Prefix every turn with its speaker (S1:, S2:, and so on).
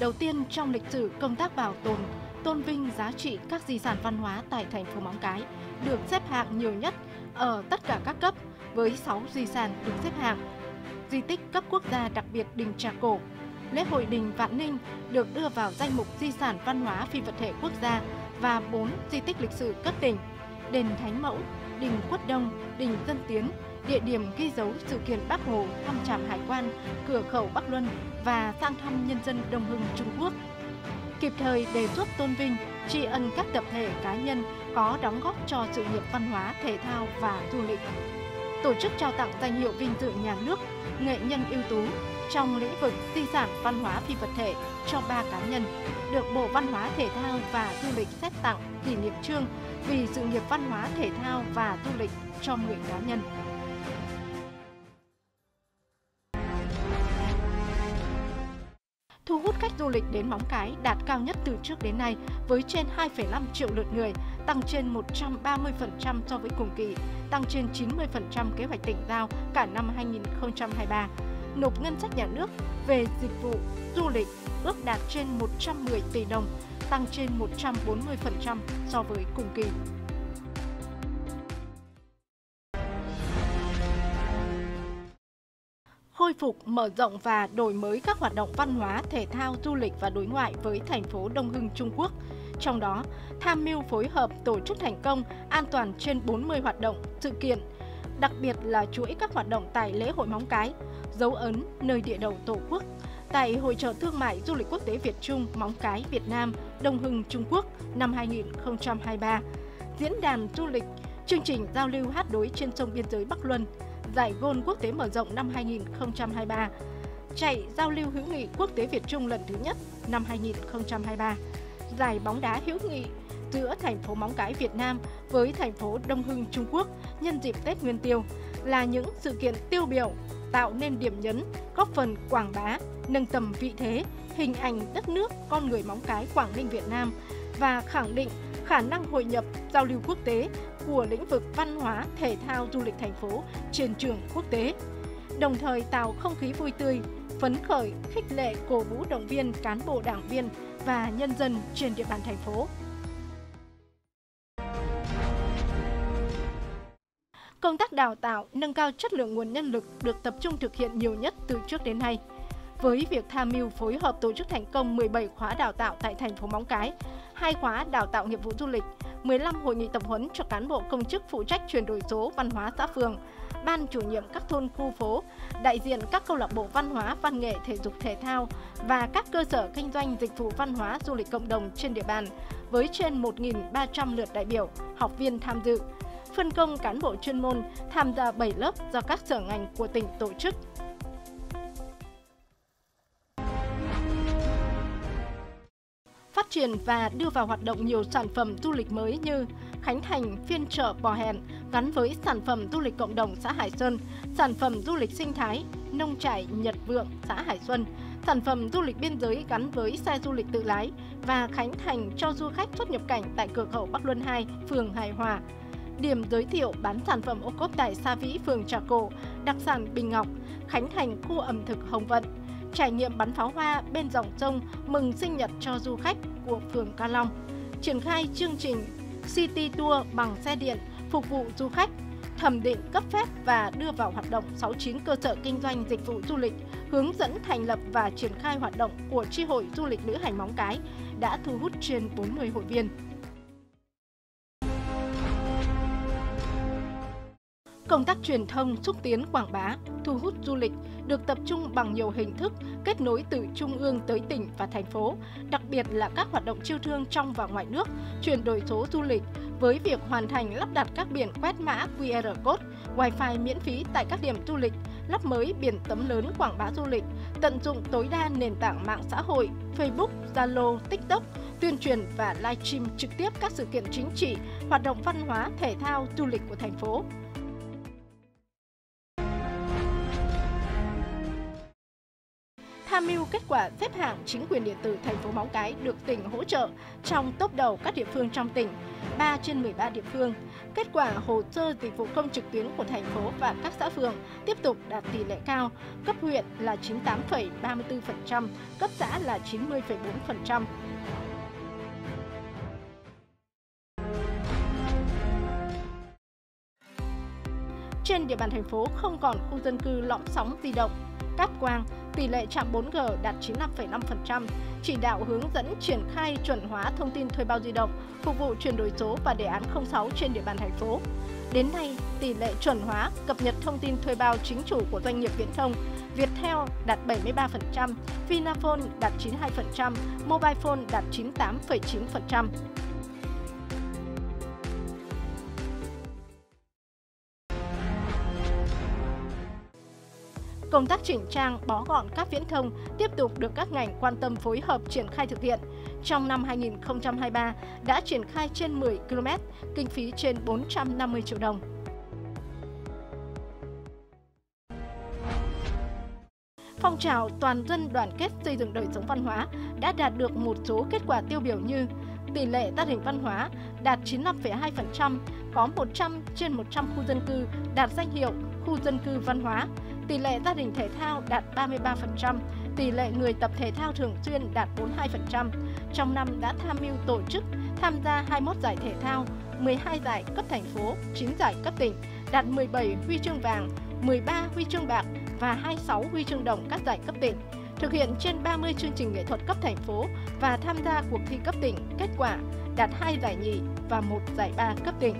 S1: đầu tiên trong lịch sử công tác bảo tồn, tôn vinh giá trị các di sản văn hóa tại thành phố Móng Cái được xếp hạng nhiều nhất ở tất cả các cấp với 6 di sản được xếp hạng. Di tích cấp quốc gia đặc biệt Đình Trà Cổ, lễ hội Đình Vạn Ninh được đưa vào danh mục di sản văn hóa phi vật thể quốc gia và 4 di tích lịch sử cấp tỉnh, đền Thánh Mẫu, đình Quất Đông, đình Dân Tiến, địa điểm ghi dấu sự kiện Bắc Hồ thăm trạm hải quan, cửa khẩu Bắc Luân và sang thăm nhân dân Đông Hưng Trung Quốc. Kịp thời đề xuất tôn vinh, tri ân các tập thể cá nhân có đóng góp cho sự nghiệp văn hóa, thể thao và du lịch. Tổ chức trao tặng danh hiệu vinh dự nhà nước, nghệ nhân ưu tú trong lĩnh vực di sản văn hóa phi vật thể cho ba cá nhân, được Bộ Văn hóa Thể thao và Du lịch xét tặng kỷ niệm trương vì sự nghiệp văn hóa thể thao và du lịch cho 10 cá nhân. Thu hút khách du lịch đến Móng Cái đạt cao nhất từ trước đến nay với trên 2,5 triệu lượt người, tăng trên 130% so với cùng kỳ, tăng trên 90% kế hoạch tỉnh giao cả năm 2023. Nộp ngân sách nhà nước về dịch vụ du lịch ước đạt trên 110 tỷ đồng, tăng trên 140% so với cùng kỳ. Phục, mở rộng và đổi mới các hoạt động văn hóa, thể thao, du lịch và đối ngoại với thành phố Đông Hưng, Trung Quốc. Trong đó, tham mưu phối hợp tổ chức thành công an toàn trên 40 hoạt động, sự kiện, đặc biệt là chuỗi các hoạt động tại lễ hội Móng Cái, dấu ấn nơi địa đầu Tổ quốc, tại Hội trợ Thương mại Du lịch Quốc tế Việt Trung Móng Cái Việt Nam, Đông Hưng Trung Quốc năm 2023, diễn đàn du lịch, chương trình giao lưu hát đối trên sông biên giới Bắc Luân, giải gôn quốc tế mở rộng năm 2023, chạy giao lưu hữu nghị quốc tế Việt Trung lần thứ nhất năm 2023, giải bóng đá hữu nghị giữa thành phố Móng Cái Việt Nam với thành phố Đông Hưng Trung Quốc nhân dịp Tết Nguyên Tiêu là những sự kiện tiêu biểu tạo nên điểm nhấn, góp phần quảng bá, nâng tầm vị thế, hình ảnh đất nước con người Móng Cái Quảng Ninh Việt Nam và khẳng định khả năng hội nhập, giao lưu quốc tế của lĩnh vực văn hóa, thể thao, du lịch thành phố trên trường quốc tế. Đồng thời tạo không khí vui tươi, phấn khởi, khích lệ cổ vũ động viên cán bộ đảng viên và nhân dân trên địa bàn thành phố. Công tác đào tạo, nâng cao chất lượng nguồn nhân lực được tập trung thực hiện nhiều nhất từ trước đến nay. Với việc tham mưu phối hợp tổ chức thành công 17 khóa đào tạo tại thành phố Móng Cái, hai khóa đào tạo nghiệp vụ du lịch, 15 hội nghị tập huấn cho cán bộ công chức phụ trách chuyển đổi số văn hóa xã phường, ban chủ nhiệm các thôn khu phố, đại diện các câu lạc bộ văn hóa, văn nghệ, thể dục thể thao và các cơ sở kinh doanh dịch vụ văn hóa du lịch cộng đồng trên địa bàn với trên 1.300 lượt đại biểu, học viên tham dự. Phân công cán bộ chuyên môn tham gia 7 lớp do các sở ngành của tỉnh tổ chức. Phát triển và đưa vào hoạt động nhiều sản phẩm du lịch mới như khánh thành phiên chợ Bò Hèn gắn với sản phẩm du lịch cộng đồng xã Hải Sơn, sản phẩm du lịch sinh thái, nông trại Nhật Vượng, xã Hải Xuân, sản phẩm du lịch biên giới gắn với xe du lịch tự lái và khánh thành cho du khách xuất nhập cảnh tại cửa khẩu Bắc Luân 2, phường Hải Hòa. Điểm giới thiệu bán sản phẩm ô cốp tại Sa Vĩ, phường Trà Cổ, đặc sản Bình Ngọc, khánh thành khu ẩm thực Hồng Vận, trải nghiệm bắn pháo hoa bên dòng sông mừng sinh nhật cho du khách của phường Ca Long, triển khai chương trình City Tour bằng xe điện phục vụ du khách, thẩm định cấp phép và đưa vào hoạt động 69 cơ sở kinh doanh dịch vụ du lịch, hướng dẫn thành lập và triển khai hoạt động của Tri hội Du lịch Lữ hành Móng Cái đã thu hút trên 40 hội viên. Công tác truyền thông, xúc tiến quảng bá, thu hút du lịch được tập trung bằng nhiều hình thức kết nối từ trung ương tới tỉnh và thành phố, đặc biệt là các hoạt động chiêu thương trong và ngoài nước, chuyển đổi số du lịch với việc hoàn thành lắp đặt các biển quét mã QR code, Wi-Fi miễn phí tại các điểm du lịch, lắp mới biển tấm lớn quảng bá du lịch, tận dụng tối đa nền tảng mạng xã hội Facebook, Zalo, TikTok, tuyên truyền và livestream trực tiếp các sự kiện chính trị, hoạt động văn hóa, thể thao, du lịch của thành phố. Tham mưu kết quả xếp hạng chính quyền điện tử thành phố Móng Cái được tỉnh hỗ trợ trong top đầu các địa phương trong tỉnh, 3 trên 13 địa phương. Kết quả hồ sơ dịch vụ công trực tuyến của thành phố và các xã phường tiếp tục đạt tỷ lệ cao, cấp huyện là 98,34%, cấp xã là 90,4%. Trên địa bàn thành phố không còn khu dân cư lõm sóng di động cáp Quang, tỷ lệ trạm 4G đạt 95,5%, chỉ đạo hướng dẫn triển khai chuẩn hóa thông tin thuê bao di động, phục vụ chuyển đổi số và đề án 06 trên địa bàn thành phố. Đến nay, tỷ lệ chuẩn hóa cập nhật thông tin thuê bao chính chủ của doanh nghiệp viễn thông Viettel đạt 73%, Vinaphone đạt 92%, Mobilephone đạt 98,9%. Công tác chỉnh trang, bó gọn các viễn thông tiếp tục được các ngành quan tâm phối hợp triển khai thực hiện. Trong năm 2023 đã triển khai trên 10 km, kinh phí trên 450 triệu đồng. Phong trào toàn dân đoàn kết xây dựng đời sống văn hóa đã đạt được một số kết quả tiêu biểu như tỷ lệ gia đình văn hóa đạt 95,2%, có 100 trên 100 khu dân cư đạt danh hiệu khu dân cư văn hóa, tỷ lệ gia đình thể thao đạt 33%, tỷ lệ người tập thể thao thường xuyên đạt 42%. Trong năm đã tham mưu tổ chức tham gia 21 giải thể thao, 12 giải cấp thành phố, 9 giải cấp tỉnh, đạt 17 huy chương vàng, 13 huy chương bạc và 26 huy chương đồng các giải cấp tỉnh. Thực hiện trên 30 chương trình nghệ thuật cấp thành phố và tham gia cuộc thi cấp tỉnh, kết quả đạt 2 giải nhì và 1 giải ba cấp tỉnh.